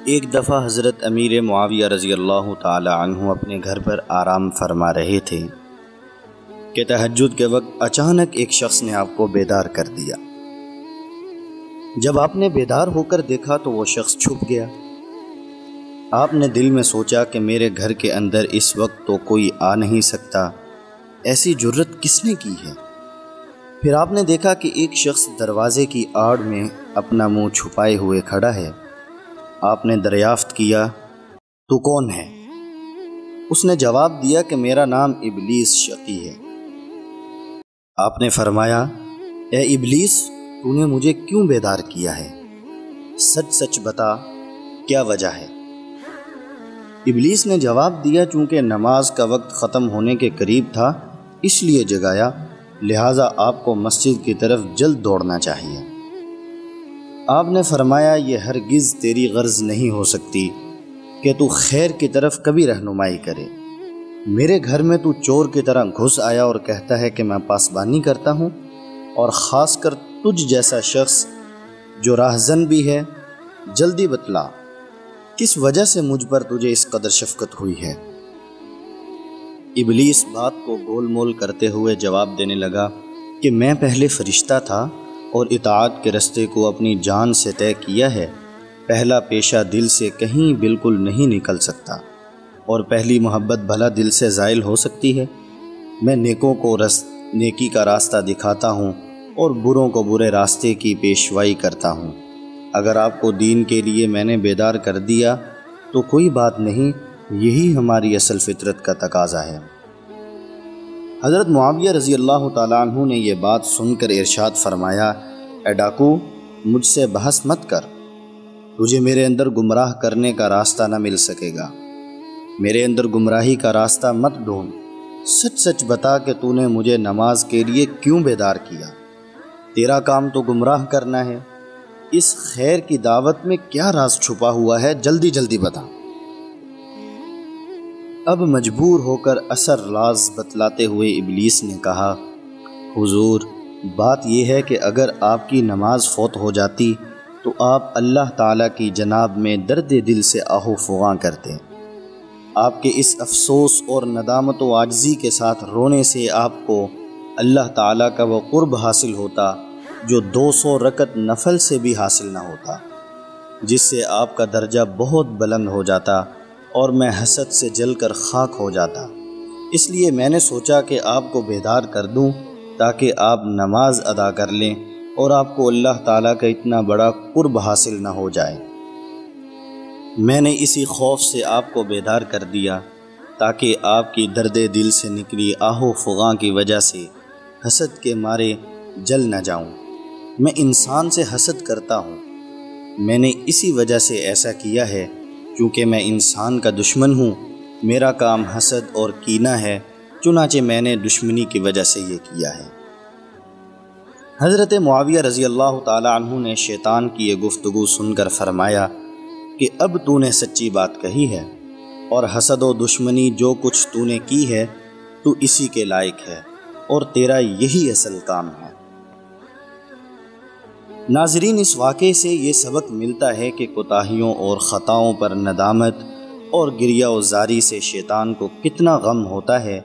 एक दफ़ा हज़रत अमीर मुआविया रज़ी अल्लाह तु अपने घर पर आराम फरमा रहे थे कि तहजद के वक्त अचानक एक शख्स ने आपको बेदार कर दिया। जब आपने बेदार होकर देखा तो वो शख्स छुप गया। आपने दिल में सोचा कि मेरे घर के अंदर इस वक्त तो कोई आ नहीं सकता। ऐसी जुर्रत किसने की है? फिर आपने देखा कि एक शख्स दरवाजे की आड़ में अपना मुँह छुपाए हुए खड़ा है। आपने दरियाफ्त किया, तू कौन है? उसने जवाब दिया कि मेरा नाम इबलीस शकी है। आपने फरमाया, ए इबलीस, तूने मुझे क्यों बेदार किया है? सच सच बता, क्या वजह है? इबलीस ने जवाब दिया, चूँकि नमाज़ का वक्त ख़त्म होने के करीब था, इसलिए जगाया, लिहाजा आपको मस्जिद की तरफ़ जल्द दौड़ना चाहिए। आपने फरमाया, ये हरगिज़ तेरी गर्ज नहीं हो सकती कि तू खैर की तरफ़ कभी रहनुमाई करे। मेरे घर में तू चोर की तरह घुस आया और कहता है कि मैं पासबानी करता हूँ और ख़ास कर तुझ जैसा शख्स जो राहजन भी है, जल्दी बतला। किस वजह से मुझ पर तुझे इस कदर शफकत हुई है? इबली इस बात को गोल मोल करते हुए जवाब देने लगा कि मैं पहले फरिश्ता था और इतात के रस्ते को अपनी जान से तय किया है। पहला पेशा दिल से कहीं बिल्कुल नहीं निकल सकता और पहली मोहब्बत भला दिल से ज़ायल हो सकती है। मैं नेकों को रस, नेकी का रास्ता दिखाता हूँ और बुरों को बुरे रास्ते की पेशवाई करता हूँ। अगर आपको दीन के लिए मैंने बेदार कर दिया तो कोई बात नहीं, यही हमारी असल फितरत का तकाजा है। हज़रत मुआविया रज़ी अल्लाह तु ने यह बात सुनकर इरशाद फरमाया, ए डाकू, मुझसे बहस मत कर। तुझे मेरे अंदर गुमराह करने का रास्ता न मिल सकेगा। मेरे अंदर गुमराही का रास्ता मत ढूंढ। सच सच बता कि तूने मुझे नमाज़ के लिए क्यों बेदार किया? तेरा काम तो गुमराह करना है। इस खैर की दावत में क्या राज छुपा हुआ है जल्दी जल्दी बता। अब मजबूर होकर असर लाज बतलाते हुए इबलीस ने कहा, हुजूर, बात यह है कि अगर आपकी नमाज़ फोत हो जाती तो आप अल्लाह ताला की जनाब में दर्द दिल से आहो फुआ करते। आपके इस अफसोस और नदामत आजजी के साथ रोने से आपको अल्लाह ताला का वो कुर्ब हासिल होता, जो 200 रकत नफल से भी हासिल ना होता, जिससे आपका दर्जा बहुत बुलंद हो जाता और मैं हसद से जलकर खाक हो जाता। इसलिए मैंने सोचा कि आपको बेदार कर दूँ, ताकि आप नमाज़ अदा कर लें और आपको अल्लाह ताला का इतना बड़ा कुर्ब हासिल न हो जाए। मैंने इसी खौफ से आपको बेदार कर दिया, ताकि आपकी दर्द दिल से निकली आहो फुगा की वजह से हसद के मारे जल न जाऊँ। मैं इंसान से हसद करता हूँ। मैंने इसी वजह से ऐसा किया है क्योंकि मैं इंसान का दुश्मन हूँ, मेरा काम हसद और कीना है, चुनाचे मैंने दुश्मनी की वजह से ये किया है। हज़रत मुआविया रज़ी अल्लाह तु ने शैतान की ये गुफ्तु सुनकर फरमाया कि अब तूने सच्ची बात कही है और हसद व दुश्मनी जो कुछ तूने की है, तू इसी के लायक है और तेरा यही असल काम है। नाजरीन, इस वाक़े से ये सबक मिलता है कि कोताहियों और ख़ताओं पर नदामत और गिरिया जारी से शैतान को कितना गम होता है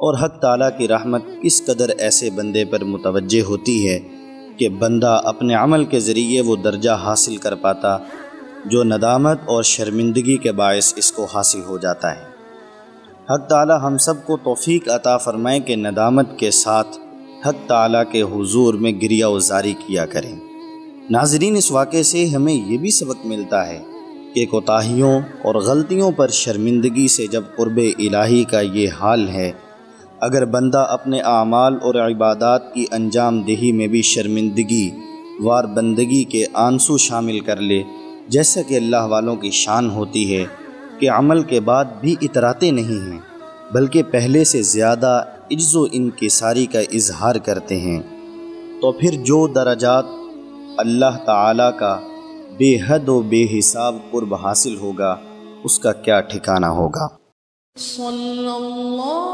और हक ताला की रहमत किस कदर ऐसे बंदे पर मुतवजह होती है कि बंदा अपने अमल के ज़रिए वो दर्जा हासिल कर पाता, जो नदामत और शर्मिंदगी के बायस इसको हासिल हो जाता है। हक ताला हम सबको तोफ़ी अता फ़रमाएँ कि नदामत के साथ हक ताला के हुजूर में गिरिया जारी किया करें। नाजरीन, इस वाक़े से हमें ये भी सबक मिलता है कि कोताहियों और गलतियों पर शर्मिंदगी से जब क़ुरब इलाही का ये हाल है, अगर बंदा अपने आमाल और इबादत की अंजाम दही में भी शर्मिंदगी, वार बंदगी के आँसू शामिल कर ले, जैसा कि अल्लाह वालों की शान होती है कि अमल के बाद भी इतराते नहीं हैं, बल्कि पहले से ज़्यादा इज्ज़ो इनकसारी का इजहार करते हैं तो फिर जो दराजात अल्लाह ताला का बेहद व बेहिसाब कुर्ब हासिल होगा उसका क्या ठिकाना होगा? सल्लल्लाहु